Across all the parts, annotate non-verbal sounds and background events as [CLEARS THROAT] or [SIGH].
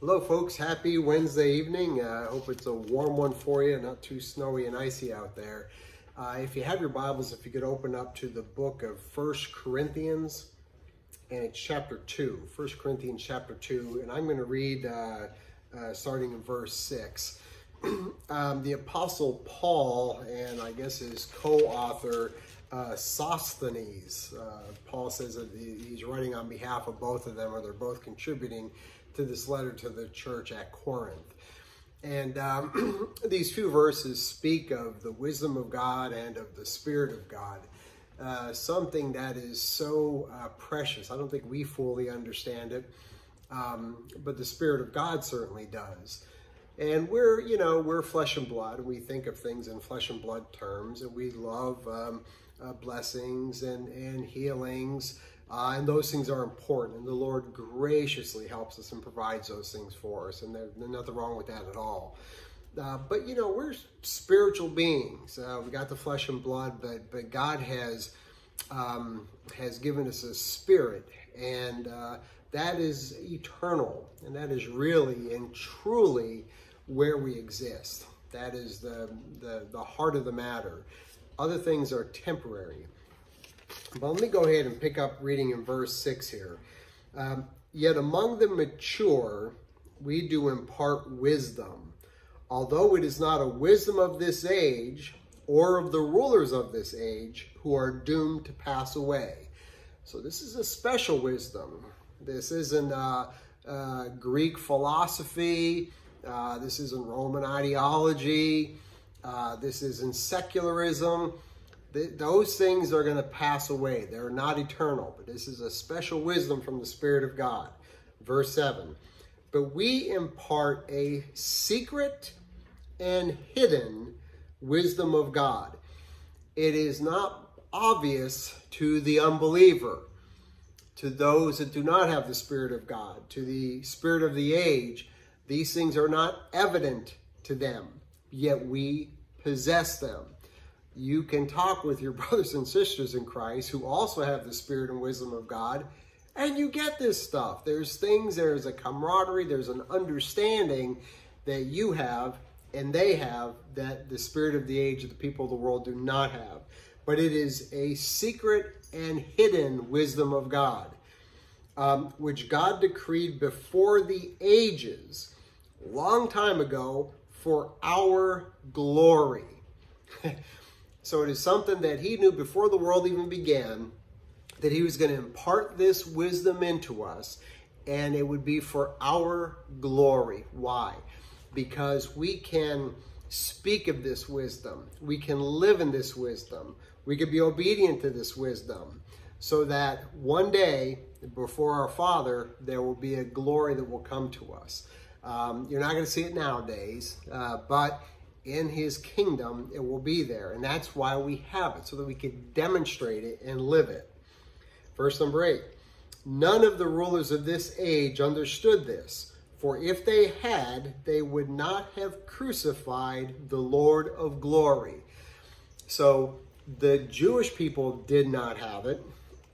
Hello, folks. Happy Wednesday evening. I uh, hope it's a warm one for you, not too snowy and icy out there. Uh, if you have your Bibles, if you could open up to the book of First Corinthians, and it's chapter 2. First Corinthians chapter 2, and I'm going to read uh, uh, starting in verse 6. [CLEARS THROAT] um, the Apostle Paul, and I guess his co author, uh, Sosthenes. Uh, Paul says that he's writing on behalf of both of them, or they're both contributing to this letter to the church at Corinth. And um, [CLEARS THROAT] these few verses speak of the wisdom of God and of the Spirit of God. Uh, something that is so uh, precious. I don't think we fully understand it, um, but the Spirit of God certainly does. And we're, you know, we're flesh and blood. We think of things in flesh and blood terms, and we love um, uh, blessings and, and healings uh, and those things are important, and the Lord graciously helps us and provides those things for us, and there's nothing wrong with that at all. Uh, but you know, we're spiritual beings. Uh, we got the flesh and blood, but but God has um, has given us a spirit, and uh, that is eternal, and that is really and truly where we exist. That is the the, the heart of the matter. Other things are temporary. But let me go ahead and pick up reading in verse 6 here. Um, Yet among the mature, we do impart wisdom, although it is not a wisdom of this age or of the rulers of this age who are doomed to pass away. So this is a special wisdom. This isn't Greek philosophy. Uh, this isn't Roman ideology. Uh, this isn't secularism those things are going to pass away. They're not eternal, but this is a special wisdom from the Spirit of God. Verse 7 But we impart a secret and hidden wisdom of God. It is not obvious to the unbeliever, to those that do not have the Spirit of God, to the Spirit of the age. These things are not evident to them, yet we possess them you can talk with your [LAUGHS] brothers and sisters in Christ who also have the spirit and wisdom of God, and you get this stuff. There's things, there's a camaraderie, there's an understanding that you have and they have that the spirit of the age of the people of the world do not have. But it is a secret and hidden wisdom of God, um, which God decreed before the ages, long time ago, for our glory. [LAUGHS] So it is something that he knew before the world even began that he was going to impart this wisdom into us and it would be for our glory. Why? Because we can speak of this wisdom. We can live in this wisdom. We can be obedient to this wisdom so that one day before our Father, there will be a glory that will come to us. Um, you're not going to see it nowadays, uh, but in his kingdom, it will be there. And that's why we have it, so that we can demonstrate it and live it. Verse number eight. None of the rulers of this age understood this, for if they had, they would not have crucified the Lord of glory. So the Jewish people did not have it.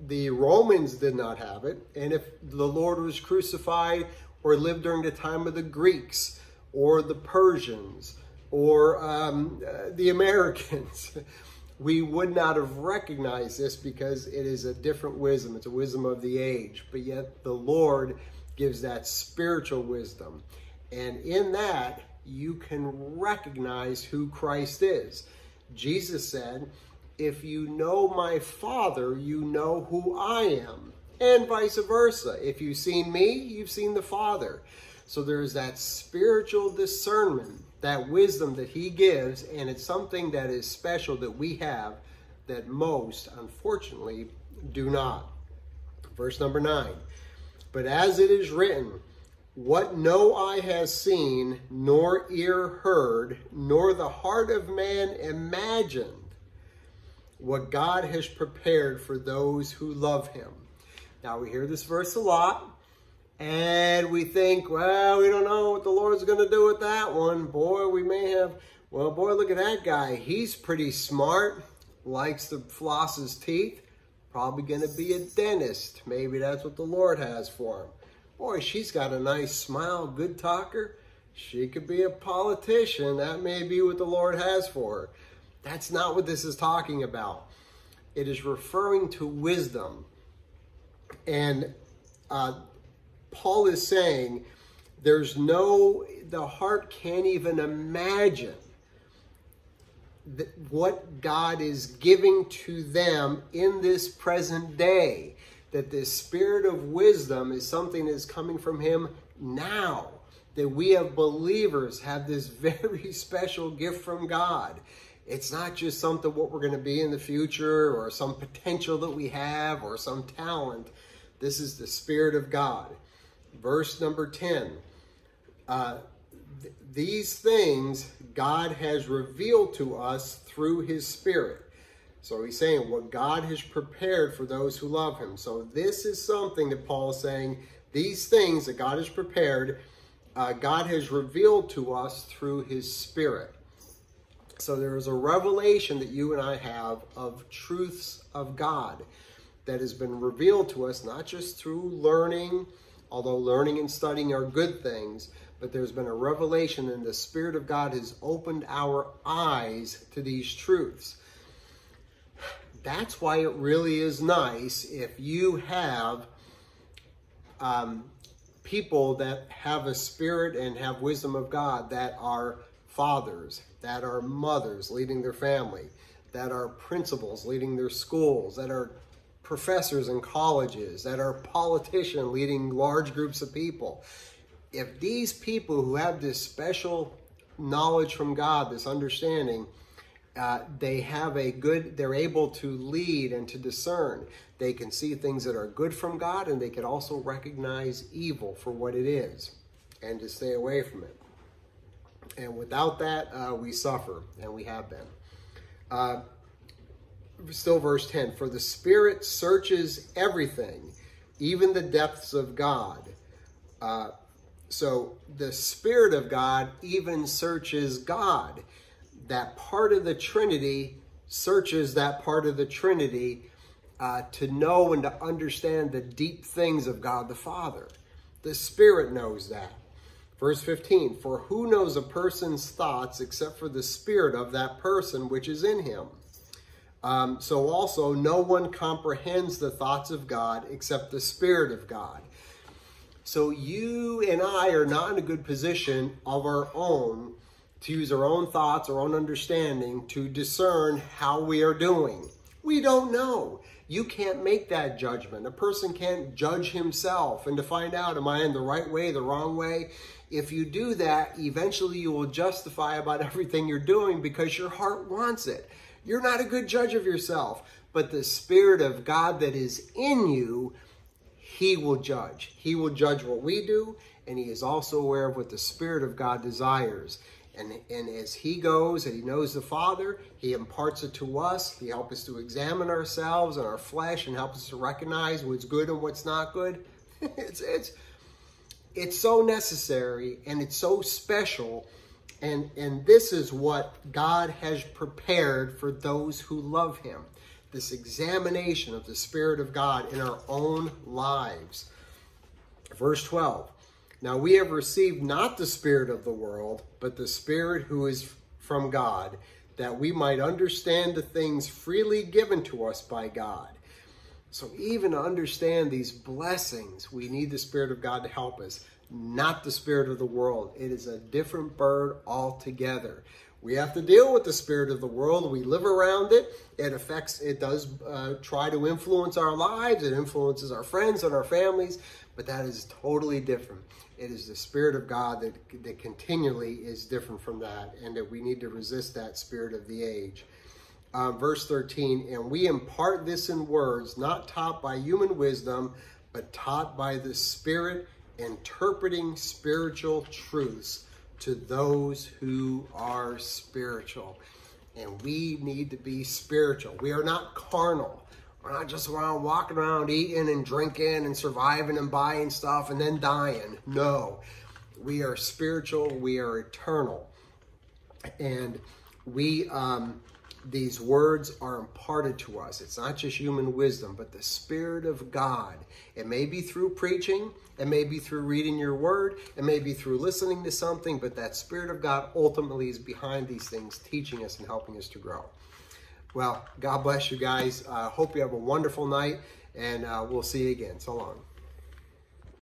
The Romans did not have it. And if the Lord was crucified or lived during the time of the Greeks or the Persians or um, uh, the Americans, [LAUGHS] we would not have recognized this because it is a different wisdom. It's a wisdom of the age, but yet the Lord gives that spiritual wisdom. And in that, you can recognize who Christ is. Jesus said, if you know my Father, you know who I am. And vice versa. If you've seen me, you've seen the Father. So there's that spiritual discernment that wisdom that he gives, and it's something that is special that we have that most, unfortunately, do not. Verse number nine. But as it is written, what no eye has seen, nor ear heard, nor the heart of man imagined, what God has prepared for those who love him. Now we hear this verse a lot, and we think, well, we don't know what the Lord's going to do with that one. Boy, we may have, well, boy, look at that guy. He's pretty smart, likes to floss his teeth, probably going to be a dentist. Maybe that's what the Lord has for him. Boy, she's got a nice smile, good talker. She could be a politician. That may be what the Lord has for her. That's not what this is talking about. It is referring to wisdom. And uh, Paul is saying there's no, the heart can't even imagine what God is giving to them in this present day. That this spirit of wisdom is something that's coming from Him now. That we have believers have this [LAUGHS] very special gift from God. It's not just something what we're going to be in the future or some potential that we have or some talent. This is the Spirit of God. Verse number 10. Uh, th these things God has revealed to us through his Spirit. So he's saying what God has prepared for those who love him. So this is something that Paul is saying, these things that God has prepared, uh, God has revealed to us through his Spirit. So there is a revelation that you and I have of truths of God that has been revealed to us, not just through learning, although learning and studying are good things, but there's been a revelation and the Spirit of God has opened our eyes to these truths. That's why it really is nice if you have um, people that have a spirit and have wisdom of God that are fathers, that are mothers leading their family, that are principals leading their schools, that are professors in colleges, that are politicians leading large groups of people if these people who have this special knowledge from God, this understanding, uh, they have a good, they're able to lead and to discern. They can see things that are good from God and they can also recognize evil for what it is and to stay away from it. And without that, uh, we suffer, and we have been. Uh, still, verse 10 For the Spirit searches everything, even the depths of God. Uh, so the Spirit of God even searches God. That part of the Trinity searches that part of the Trinity uh, to know and to understand the deep things of God the Father. The Spirit knows that. Verse 15, for who knows a person's thoughts except for the spirit of that person which is in him? Um, so also, no one comprehends the thoughts of God except the Spirit of God. So you and I are not in a good position of our own to use our own thoughts, our own understanding to discern how we are doing. We don't know. You can't make that judgment. A person can't judge himself and to find out, am I in the right way, the wrong way? If you do that, eventually you will justify about [LAUGHS] everything you're doing because your heart wants it. You're not a good judge of yourself, but the Spirit of God that is in you he will judge. He will judge what we do, and he is also aware of what the Spirit of God desires. And, and as he goes and he knows the Father, he imparts it to us. He helps us to examine ourselves and our flesh and helps us to recognize what's good and what's not good. [LAUGHS] it's, it's, it's so necessary and it's so special. And, and this is what God has prepared for those who love him this examination of the Spirit of God in our own lives. Verse 12 Now we have received not the Spirit of the world, but the Spirit who is from God, that we might understand the things freely given to us by God. So, even to understand these blessings, we need the Spirit of God to help us, not the Spirit of the world. It is a different bird altogether. We have to deal with the spirit of the world. We live around it. It affects, it does uh, try to influence our lives. It influences our friends and our families, but that is totally different. It is the spirit of God that, that continually is different from that, and that we need to resist that spirit of the age. Uh, verse 13, and we impart this in words, not taught by human wisdom, but taught by the Spirit, interpreting spiritual truths to those who are spiritual. And we need to be spiritual. We are not carnal. We're not just around walking around eating and drinking and surviving and buying stuff and then dying. No. We are spiritual. We are eternal. And we um, these words are imparted to us. It's not just human wisdom, but the Spirit of God. It may be through preaching, it may be through reading your word, it may be through listening to something, but that Spirit of God ultimately is behind these things, teaching us and helping us to grow. Well, God bless you guys. I uh, hope you have a wonderful night, and uh, we'll see you again. So long.